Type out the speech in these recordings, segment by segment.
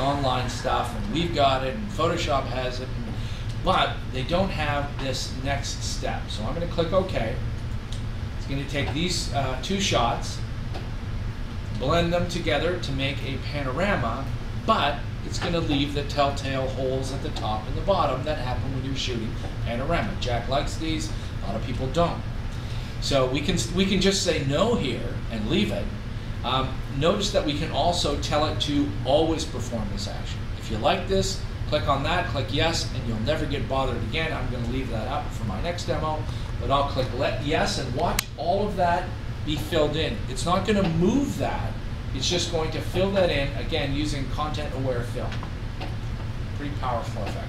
online stuff, and we've got it, and Photoshop has it, but they don't have this next step. So I'm going to click OK. It's going to take these uh, two shots, blend them together to make a panorama, but it's going to leave the telltale holes at the top and the bottom that happen when you're shooting panorama. Jack likes these, a lot of people don't. So we can, we can just say no here and leave it. Um, notice that we can also tell it to always perform this action. If you like this, click on that, click yes, and you'll never get bothered again. I'm going to leave that up for my next demo, but I'll click let yes and watch all of that be filled in. It's not going to move that it's just going to fill that in, again, using content-aware fill. Pretty powerful effect.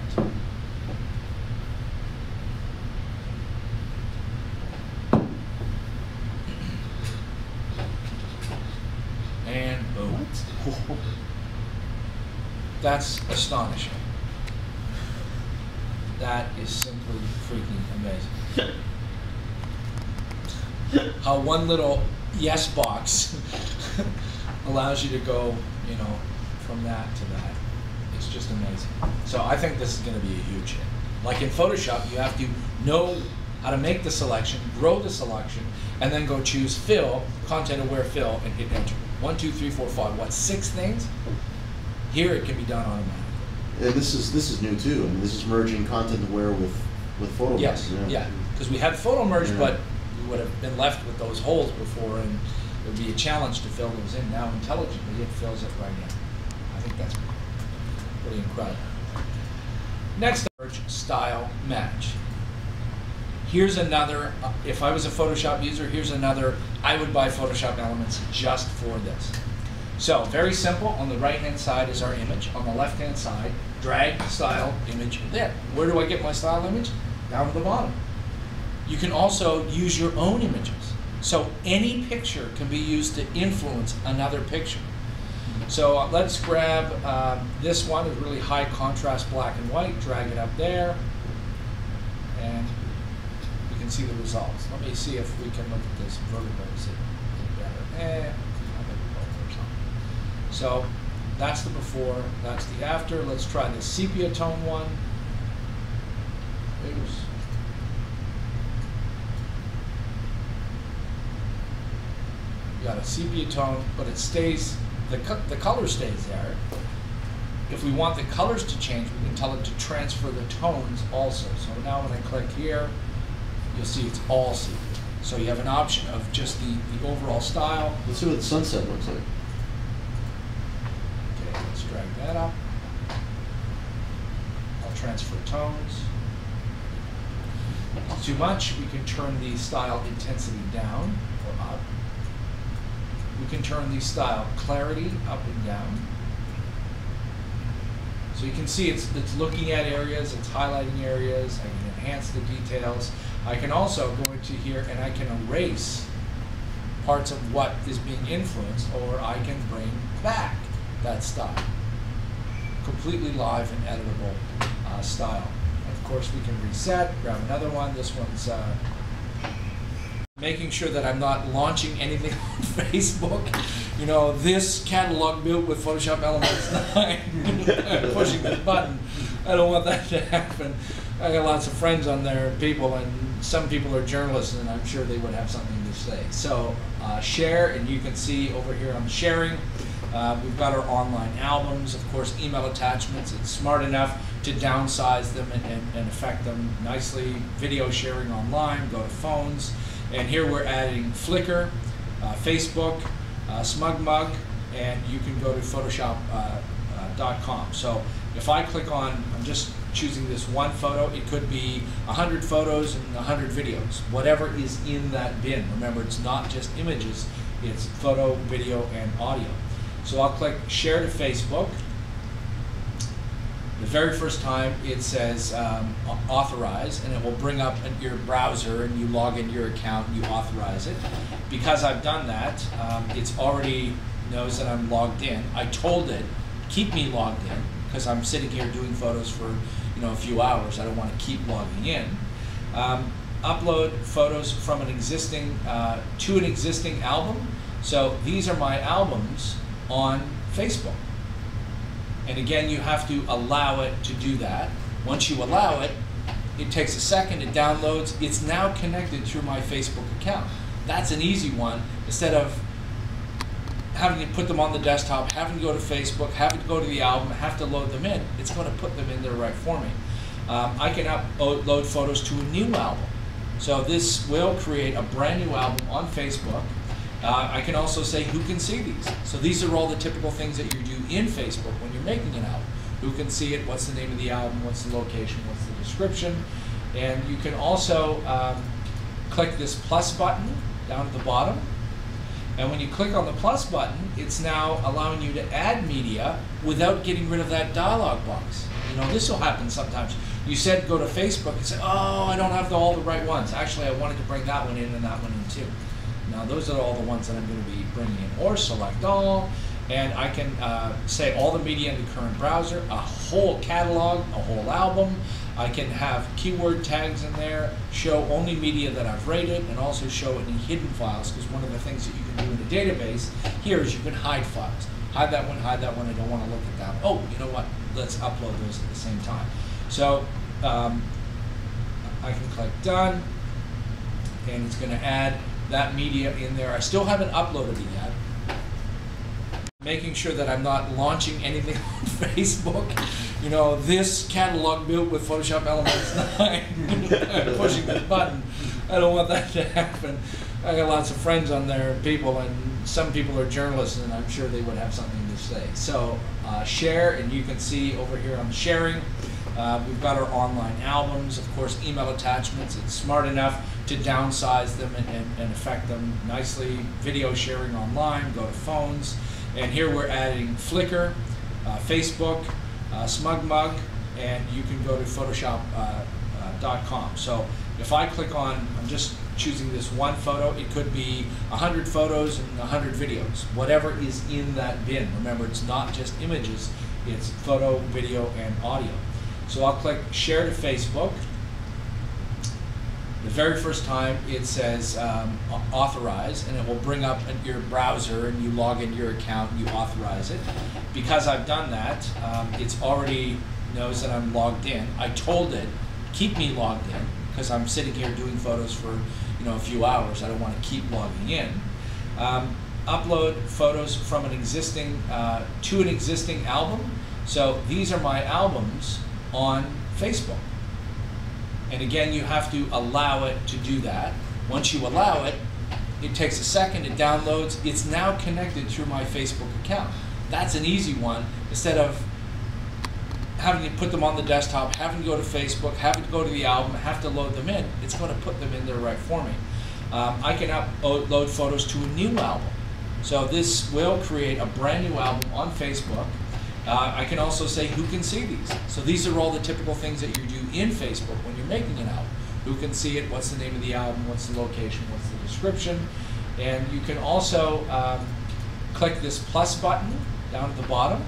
And boom. That's astonishing. That is simply freaking amazing. How one little yes box allows you to go, you know, from that to that. It's just amazing. So I think this is going to be a huge hit. Like in Photoshop, you have to know how to make the selection, grow the selection, and then go choose fill, content aware fill, and hit enter. One, two, three, four, five. What six things? Here it can be done automatically. Yeah, this is this is new too. I mean, this is merging content aware with with photo. Yes, yeah, because yeah. we had photo merge, yeah. but we would have been left with those holes before, and it would be a challenge to fill those in. Now intelligently it fills it right in. I think that's pretty incredible. Next, merge style match. Here's another, if I was a Photoshop user, here's another, I would buy Photoshop elements just for this. So very simple, on the right hand side is our image, on the left hand side, drag style image there. Where do I get my style image? Down at the bottom. You can also use your own images. So any picture can be used to influence another picture. So uh, let's grab uh, this one, is really high contrast black and white, drag it up there, and see the results. Let me see if we can look at this vertical, is it better? Eh, so that's the before, that's the after. Let's try the sepia tone one. Oops. You got a sepia tone, but it stays, the, co the color stays there. If we want the colors to change, we can tell it to transfer the tones also. So now when I click here, you'll see it's all sepia. So you have an option of just the, the overall style. Let's see what the sunset looks like. Okay, let's drag that up. I'll transfer tones. Too much, we can turn the style intensity down or up. We can turn the style clarity up and down. So you can see it's, it's looking at areas, it's highlighting areas, I can enhance the details. I can also go into here and I can erase parts of what is being influenced or I can bring back that style. Completely live and editable uh, style. Of course we can reset, grab another one. This one's uh, making sure that I'm not launching anything on Facebook. You know, this catalog built with Photoshop Elements 9, pushing this button. I don't want that to happen. I got lots of friends on there, people, and some people are journalists, and I'm sure they would have something to say. So uh, share, and you can see over here I'm sharing. Uh, we've got our online albums, of course, email attachments. It's smart enough to downsize them and, and, and affect them nicely. Video sharing online, go to phones. And here we're adding Flickr, uh, Facebook, uh, SmugMug, and you can go to Photoshop.com. Uh, uh so if I click on, I'm just choosing this one photo, it could be 100 photos and 100 videos, whatever is in that bin. Remember, it's not just images, it's photo, video, and audio. So I'll click Share to Facebook, the very first time it says um, authorize and it will bring up your browser and you log in your account and you authorize it. Because I've done that, um, it's already knows that I'm logged in. I told it, keep me logged in because I'm sitting here doing photos for you know a few hours. I don't want to keep logging in. Um, upload photos from an existing uh, to an existing album. So these are my albums on Facebook And again, you have to allow it to do that. Once you allow it, it takes a second, it downloads, it's now connected through my Facebook account. That's an easy one instead of having to put them on the desktop, having to go to Facebook, having to go to the album, have to load them in. It's going to put them in there right for me. Um, I can upload photos to a new album. So this will create a brand new album on Facebook. Uh, I can also say who can see these. So these are all the typical things that you do in Facebook when you're making an album. Who can see it? What's the name of the album? What's the location? What's the description? And you can also um, click this plus button down at the bottom. And when you click on the plus button, it's now allowing you to add media without getting rid of that dialog box. You know, this will happen sometimes. You said go to Facebook and say, oh, I don't have the, all the right ones. Actually, I wanted to bring that one in and that one in too. Now, those are all the ones that I'm going to be bringing in. Or select all, and I can uh, say all the media in the current browser, a whole catalog, a whole album. I can have keyword tags in there, show only media that I've rated, and also show any hidden files, because one of the things that you can do in the database here is you can hide files. Hide that one, hide that one, I don't want to look at that. Oh, you know what, let's upload those at the same time. So um, I can click done, and it's going to add that media in there. I still haven't uploaded it yet. Making sure that I'm not launching anything on Facebook. You know, this catalog built with Photoshop Elements 9, pushing this button. I don't want that to happen. I got lots of friends on there, people, and some people are journalists, and I'm sure they would have something to say. So uh, share, and you can see over here on sharing, uh, we've got our online albums, of course, email attachments. It's smart enough to downsize them and, and, and affect them nicely. Video sharing online, go to phones. And here we're adding Flickr, uh, Facebook, uh, SmugMug, and you can go to Photoshop.com. Uh, uh, so if I click on, I'm just choosing this one photo, it could be 100 photos and 100 videos, whatever is in that bin. Remember, it's not just images, it's photo, video, and audio. So I'll click share to Facebook. The very first time it says um, authorize and it will bring up your browser and you log into your account and you authorize it. Because I've done that, um, it's already knows that I'm logged in. I told it, keep me logged in because I'm sitting here doing photos for you know a few hours. I don't want to keep logging in. Um, upload photos from an existing uh, to an existing album. So these are my albums on Facebook. And again, you have to allow it to do that. Once you allow it, it takes a second, it downloads, it's now connected through my Facebook account. That's an easy one instead of having to put them on the desktop, having to go to Facebook, having to go to the album, have to load them in. It's going to put them in there right for me. Um, I can upload photos to a new album. So this will create a brand new album on Facebook uh, I can also say who can see these. So these are all the typical things that you do in Facebook when you're making an album. Who can see it, what's the name of the album, what's the location, what's the description. And you can also um, click this plus button down at the bottom.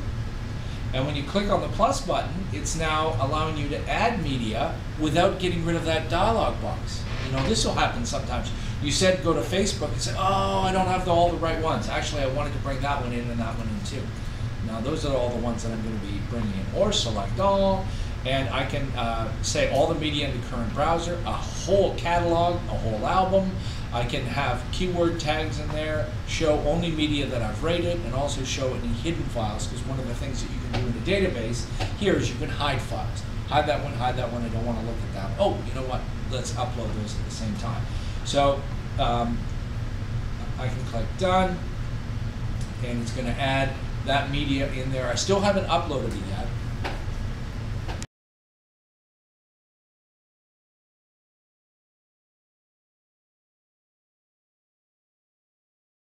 And when you click on the plus button, it's now allowing you to add media without getting rid of that dialog box. You know, this will happen sometimes. You said go to Facebook and say, oh, I don't have the, all the right ones. Actually, I wanted to bring that one in and that one in too. Now those are all the ones that I'm going to be bringing in. Or select all, and I can uh, say all the media in the current browser, a whole catalog, a whole album. I can have keyword tags in there, show only media that I've rated, and also show any hidden files, because one of the things that you can do in the database here is you can hide files. Hide that one, hide that one, I don't want to look at that. Oh, you know what, let's upload those at the same time. So um, I can click done, and it's going to add that media in there. I still haven't uploaded it yet.